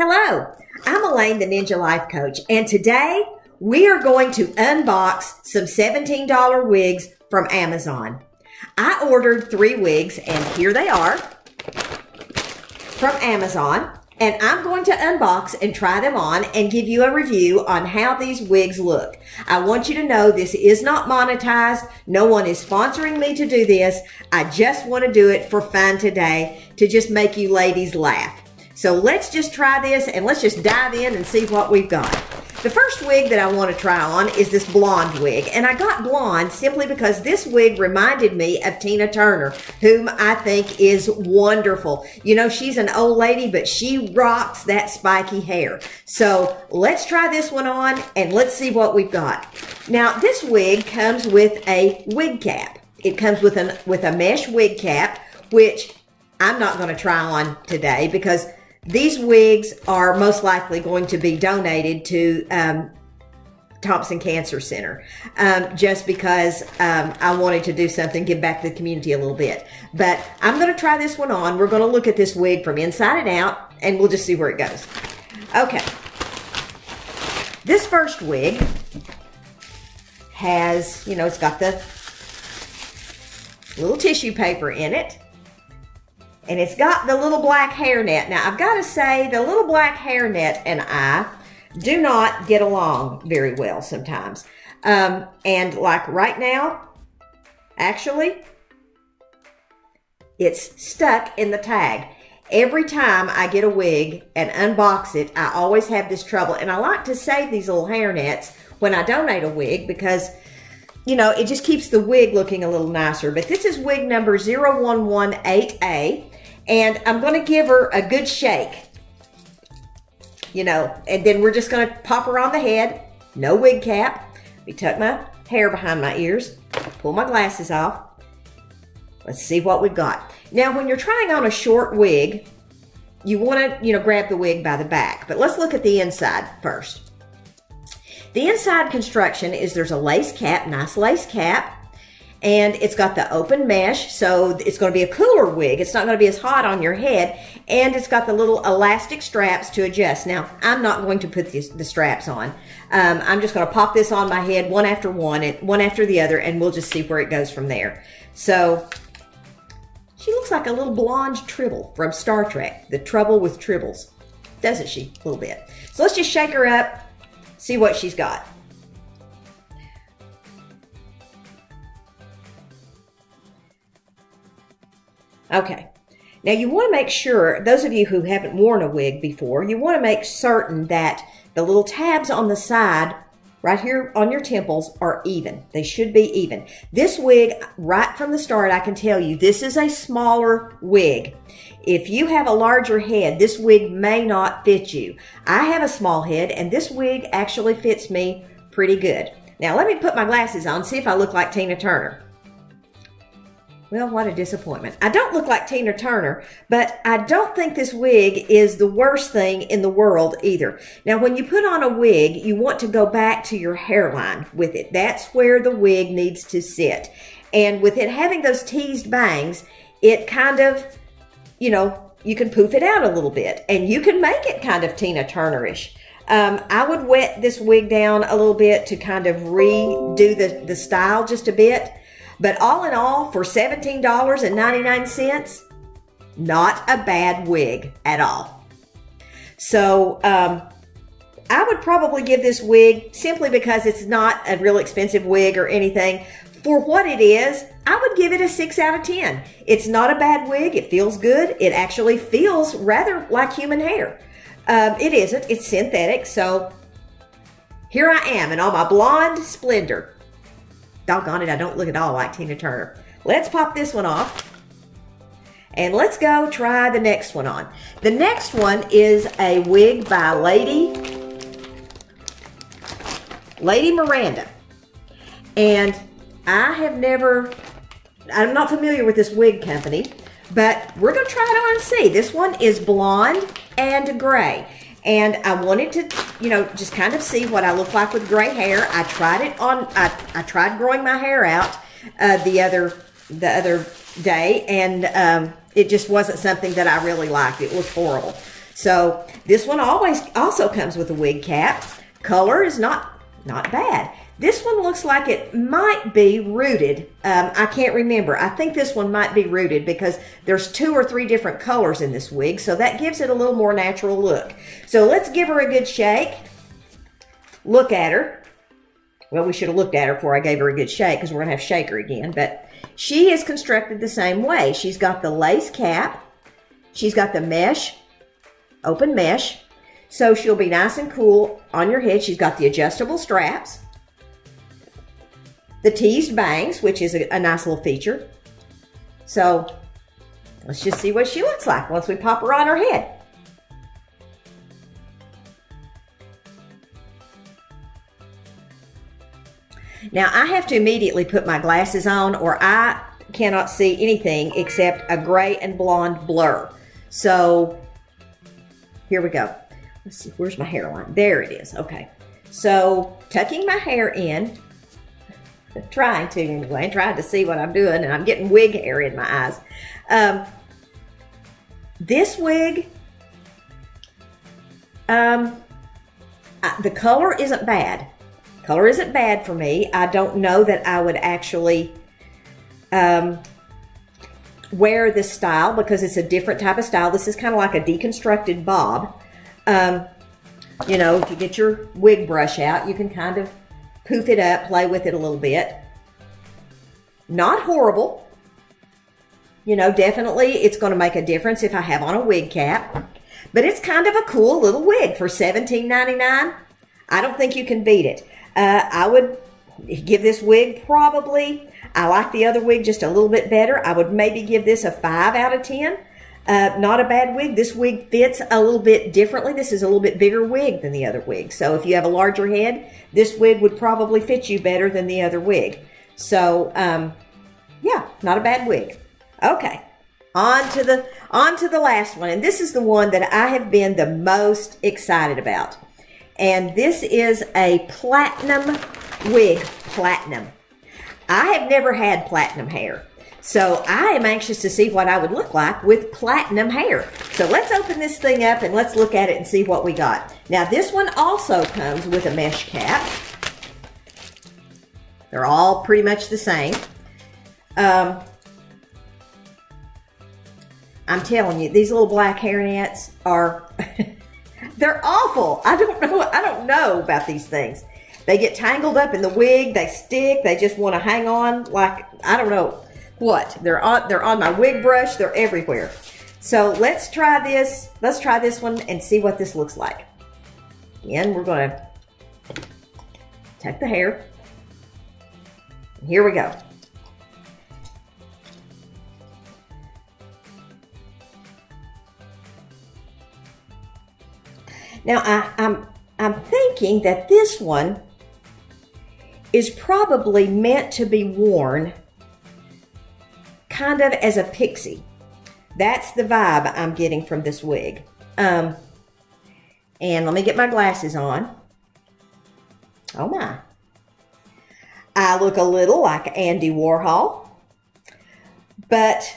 Hello, I'm Elaine, the Ninja Life Coach, and today we are going to unbox some $17 wigs from Amazon. I ordered three wigs, and here they are from Amazon. And I'm going to unbox and try them on and give you a review on how these wigs look. I want you to know this is not monetized. No one is sponsoring me to do this. I just want to do it for fun today to just make you ladies laugh. So let's just try this and let's just dive in and see what we've got. The first wig that I want to try on is this blonde wig. And I got blonde simply because this wig reminded me of Tina Turner, whom I think is wonderful. You know, she's an old lady, but she rocks that spiky hair. So let's try this one on and let's see what we've got. Now, this wig comes with a wig cap. It comes with, an, with a mesh wig cap, which I'm not going to try on today because these wigs are most likely going to be donated to um, Thompson Cancer Center um, just because um, I wanted to do something, give back to the community a little bit. But I'm going to try this one on. We're going to look at this wig from inside and out, and we'll just see where it goes. Okay. This first wig has, you know, it's got the little tissue paper in it and it's got the little black hairnet. Now, I've got to say, the little black hairnet and I do not get along very well sometimes. Um, and like right now, actually, it's stuck in the tag. Every time I get a wig and unbox it, I always have this trouble. And I like to save these little hairnets when I donate a wig because you know, it just keeps the wig looking a little nicer. But this is wig number 0118A. And I'm going to give her a good shake. You know, and then we're just going to pop her on the head. No wig cap. Let me tuck my hair behind my ears. Pull my glasses off. Let's see what we've got. Now, when you're trying on a short wig, you want to, you know, grab the wig by the back. But let's look at the inside first. The inside construction is there's a lace cap, nice lace cap and it's got the open mesh so it's going to be a cooler wig. It's not going to be as hot on your head. And it's got the little elastic straps to adjust. Now i'm not going to put the straps on. Um, i'm just going to pop this on my head one after one and one after the other and we'll just see where it goes from there. So she looks like a little blonde tribble from star trek the trouble with tribbles doesn't she? A little bit. So let's just shake her up see what she's got Okay. Now you want to make sure, those of you who haven't worn a wig before, you want to make certain that the little tabs on the side right here on your temples are even. They should be even. This wig, right from the start, I can tell you, this is a smaller wig. If you have a larger head, this wig may not fit you. I have a small head, and this wig actually fits me pretty good. Now, let me put my glasses on, see if I look like Tina Turner. Well, what a disappointment. I don't look like Tina Turner, but I don't think this wig is the worst thing in the world either. Now, when you put on a wig, you want to go back to your hairline with it. That's where the wig needs to sit. And with it having those teased bangs, it kind of, you know, you can poof it out a little bit and you can make it kind of Tina Turnerish. Um, I would wet this wig down a little bit to kind of redo the, the style just a bit. But all in all, for $17.99, not a bad wig at all. So, um, I would probably give this wig simply because it's not a real expensive wig or anything. For what it is, I would give it a 6 out of 10. It's not a bad wig. It feels good. It actually feels rather like human hair. Um, it isn't. It's synthetic. So here I am in all my blonde splendor. Doggone it, I don't look at all like Tina Turner. Let's pop this one off. And let's go try the next one on. The next one is a wig by Lady, Lady Miranda. And I have never, I'm not familiar with this wig company, but we're to try it on and see. This one is blonde and gray. And I wanted to, you know, just kind of see what I look like with gray hair. I tried it on, I, I tried growing my hair out uh, the other, the other day, and um, it just wasn't something that I really liked. It was horrible. So this one always also comes with a wig cap. Color is not, not bad. This one looks like it might be rooted. Um, I can't remember. I think this one might be rooted because there's two or three different colors in this wig, so that gives it a little more natural look. So let's give her a good shake. Look at her. Well, we should have looked at her before I gave her a good shake because we're going to have to shake her again. But she is constructed the same way. She's got the lace cap. She's got the mesh, open mesh. So she'll be nice and cool on your head. She's got the adjustable straps the teased bangs, which is a, a nice little feature. So let's just see what she looks like once we pop her on her head. Now I have to immediately put my glasses on or I cannot see anything except a gray and blonde blur. So here we go. Let's see, where's my hairline? There it is, okay. So tucking my hair in, trying to anyway, trying to see what I'm doing, and I'm getting wig hair in my eyes. Um, this wig, um, I, the color isn't bad. Color isn't bad for me. I don't know that I would actually um, wear this style because it's a different type of style. This is kind of like a deconstructed bob. Um, you know, if you get your wig brush out, you can kind of poof it up, play with it a little bit. Not horrible. You know, definitely it's going to make a difference if I have on a wig cap. But it's kind of a cool little wig for $17.99. I don't think you can beat it. Uh, I would give this wig probably, I like the other wig just a little bit better. I would maybe give this a 5 out of 10. Uh, not a bad wig. This wig fits a little bit differently. This is a little bit bigger wig than the other wig. So if you have a larger head, this wig would probably fit you better than the other wig. So, um, yeah, not a bad wig. Okay. On to the on to the last one. And this is the one that I have been the most excited about. And this is a platinum wig platinum. I have never had platinum hair. So I am anxious to see what I would look like with platinum hair. So let's open this thing up and let's look at it and see what we got. Now this one also comes with a mesh cap. They're all pretty much the same. Um, I'm telling you, these little black hair nets are, they're awful. I don't know, I don't know about these things. They get tangled up in the wig, they stick, they just want to hang on like, I don't know what? They're on, they're on my wig brush. They're everywhere. So let's try this. Let's try this one and see what this looks like. Again, we're going to take the hair. Here we go. Now, I, I'm, I'm thinking that this one is probably meant to be worn kind of as a pixie. That's the vibe I'm getting from this wig. Um, and let me get my glasses on. Oh my. I look a little like Andy Warhol. But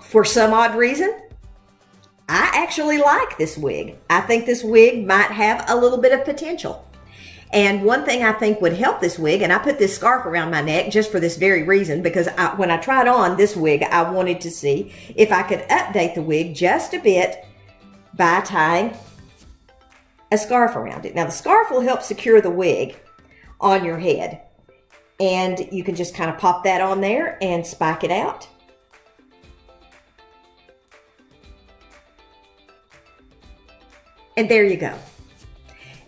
for some odd reason, I actually like this wig. I think this wig might have a little bit of potential. And one thing I think would help this wig, and I put this scarf around my neck just for this very reason, because I, when I tried on this wig, I wanted to see if I could update the wig just a bit by tying a scarf around it. Now the scarf will help secure the wig on your head. And you can just kind of pop that on there and spike it out. And there you go.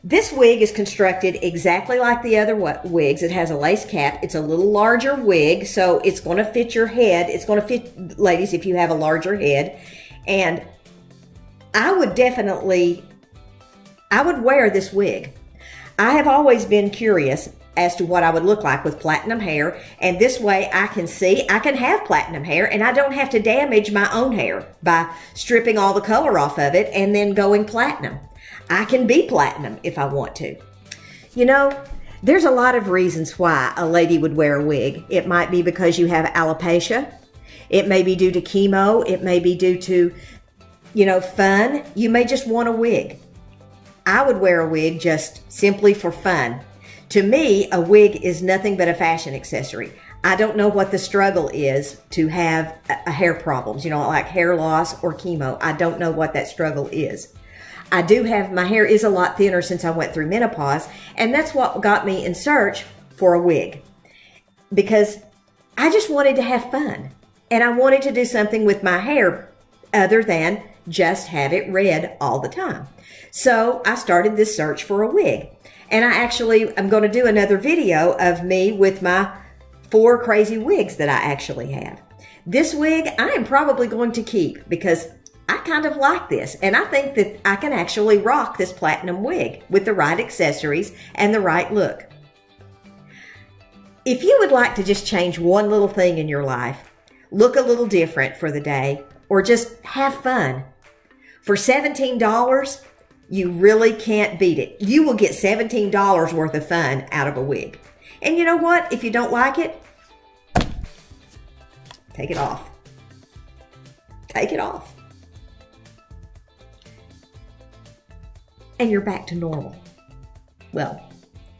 This wig is constructed exactly like the other wigs. It has a lace cap. It's a little larger wig, so it's going to fit your head. It's going to fit, ladies, if you have a larger head. And I would definitely, I would wear this wig. I have always been curious as to what I would look like with platinum hair. And this way I can see I can have platinum hair and I don't have to damage my own hair by stripping all the color off of it and then going platinum. I can be platinum if I want to. You know, there's a lot of reasons why a lady would wear a wig. It might be because you have alopecia. It may be due to chemo. It may be due to you know, fun, you may just want a wig. I would wear a wig just simply for fun. To me, a wig is nothing but a fashion accessory. I don't know what the struggle is to have a, hair problems, you know, like hair loss or chemo. I don't know what that struggle is. I do have, my hair is a lot thinner since I went through menopause, and that's what got me in search for a wig because I just wanted to have fun and I wanted to do something with my hair other than just have it red all the time. So I started this search for a wig. And I actually, I'm going to do another video of me with my four crazy wigs that I actually have. This wig I am probably going to keep because I kind of like this and I think that I can actually rock this platinum wig with the right accessories and the right look. If you would like to just change one little thing in your life, look a little different for the day, or just have fun, for $17, you really can't beat it. You will get $17 worth of fun out of a wig. And you know what? If you don't like it, take it off. Take it off. And you're back to normal. Well,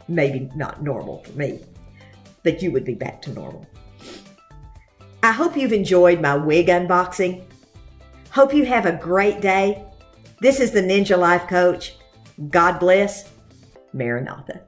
maybe not normal for me, but you would be back to normal. I hope you've enjoyed my wig unboxing. Hope you have a great day this is the Ninja Life Coach. God bless. Maranatha.